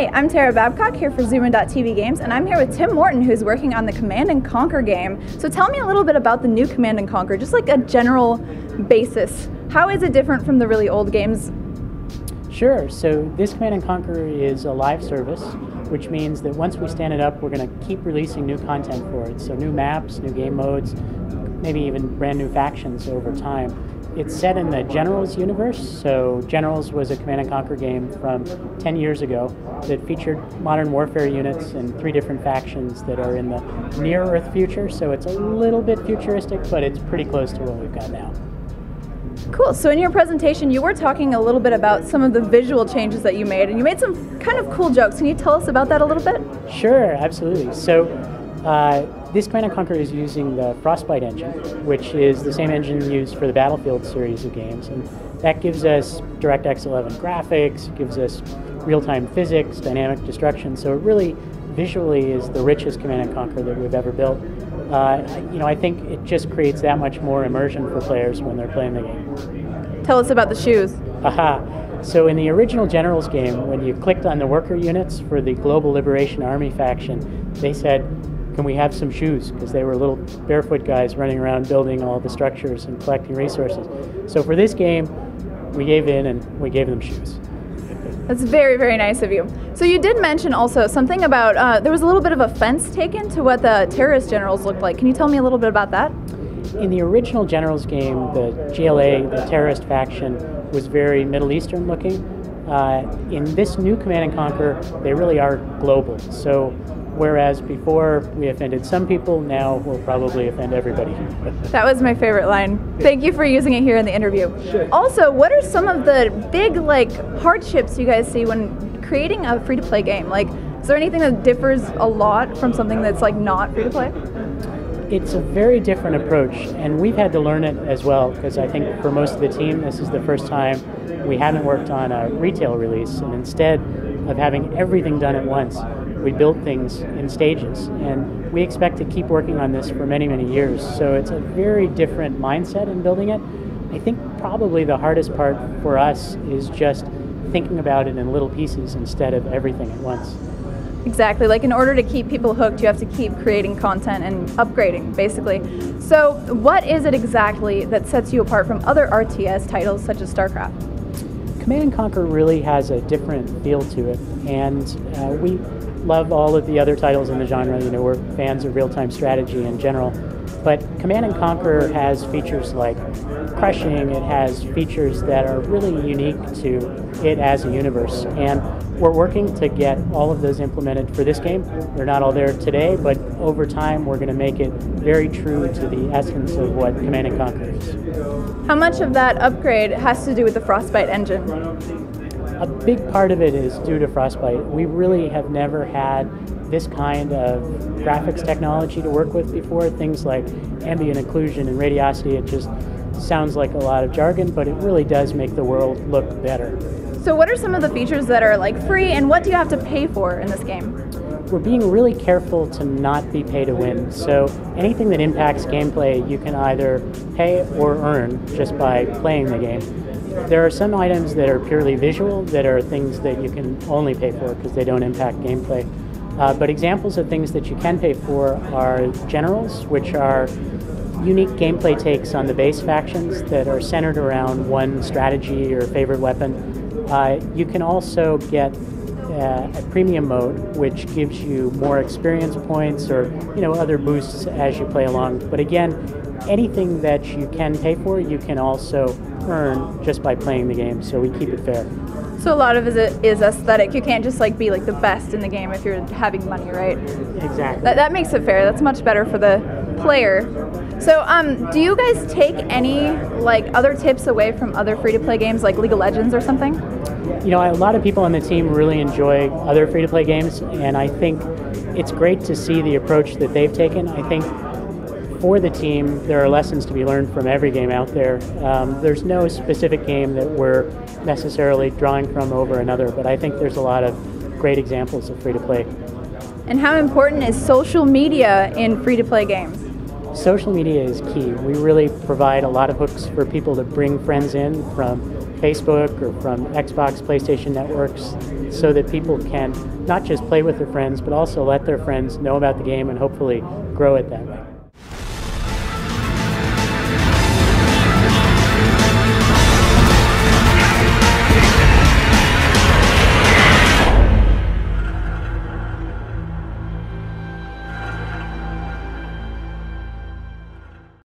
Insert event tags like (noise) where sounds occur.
Hi, I'm Tara Babcock here for Zoomin.tv Games, and I'm here with Tim Morten, who's working on the Command and Conquer game. So tell me a little bit about the new Command and Conquer, just like a general basis. How is it different from the really old games? Sure. So this Command and Conquer is a live service, which means that once we stand it up, we're going to keep releasing new content for it. So new maps, new game modes, maybe even brand new factions over time. It's set in the Generals universe. So Generals was a Command and Conquer game from 10 years ago that featured modern warfare units and three different factions that are in the near Earth future. So it's a little bit futuristic, but it's pretty close to what we've got now. Cool. So in your presentation, you were talking a little bit about some of the visual changes that you made, and you made some kind of cool jokes. Can you tell us about that a little bit? Sure, absolutely. So uh, this Command & Conquer is using the Frostbite engine, which is the same engine used for the Battlefield series of games, and that gives us DirectX 11 graphics, gives us real-time physics, dynamic destruction. So it really visually is the richest Command & Conquer that we've ever built. Uh, you know, I think it just creates that much more immersion for players when they're playing the game. Tell us about the shoes. Aha. So in the original Generals game, when you clicked on the worker units for the Global Liberation Army faction, they said, can we have some shoes? Because they were little barefoot guys running around building all the structures and collecting resources. So for this game, we gave in and we gave them shoes. That's very, very nice of you. So you did mention also something about uh, there was a little bit of offense taken to what the terrorist generals looked like. Can you tell me a little bit about that? In the original Generals game, the GLA, the terrorist faction, was very Middle Eastern looking. Uh, in this new Command and Conquer, they really are global. So whereas before we offended some people, now we'll probably offend everybody. (laughs) that was my favorite line. Thank you for using it here in the interview. Sure. Also, what are some of the big like hardships you guys see when creating a free-to-play game? Like, is there anything that differs a lot from something that's like not free-to-play? It's a very different approach, and we've had to learn it as well because I think for most of the team, this is the first time we haven't worked on a retail release, and instead of having everything done at once, we build things in stages. And we expect to keep working on this for many, many years. So it's a very different mindset in building it. I think probably the hardest part for us is just thinking about it in little pieces instead of everything at once. Exactly. Like in order to keep people hooked, you have to keep creating content and upgrading, basically. So, what is it exactly that sets you apart from other RTS titles such as StarCraft? Command and Conquer really has a different feel to it, and uh, we love all of the other titles in the genre. You know, we're fans of real-time strategy in general, but Command and Conquer has features like crushing. It has features that are really unique to it as a universe, and we're working to get all of those implemented for this game. They're not all there today, but over time we're going to make it very true to the essence of what Command and Conquer is. How much of that upgrade has to do with the Frostbite engine? A big part of it is due to Frostbite. We really have never had this kind of graphics technology to work with before. Things like ambient occlusion and radiosity, it just sounds like a lot of jargon, but it really does make the world look better. So, what are some of the features that are like free, and what do you have to pay for in this game? We're being really careful to not be pay to win. So, anything that impacts gameplay, you can either pay or earn just by playing the game. There are some items that are purely visual that are things that you can only pay for because they don't impact gameplay. Uh, but examples of things that you can pay for are generals, which are unique gameplay takes on the base factions that are centered around one strategy or favorite weapon. Uh, you can also get uh, a premium mode, which gives you more experience points or you know other boosts as you play along. But again, anything that you can pay for, you can also earn just by playing the game. So we keep it fair. So a lot of it is aesthetic. You can't just like be like the best in the game if you're having money, right? Exactly. That, that makes it fair. That's much better for the player. So, um, do you guys take any like other tips away from other free-to-play games like League of Legends or something? You know, a lot of people on the team really enjoy other free-to-play games, and I think it's great to see the approach that they've taken. I think for the team, there are lessons to be learned from every game out there. Um, there's no specific game that we're necessarily drawing from over another, but I think there's a lot of great examples of free to play. And how important is social media in free to play games? Social media is key. We really provide a lot of hooks for people to bring friends in from Facebook or from Xbox, PlayStation networks, so that people can not just play with their friends, but also let their friends know about the game and hopefully grow it that way.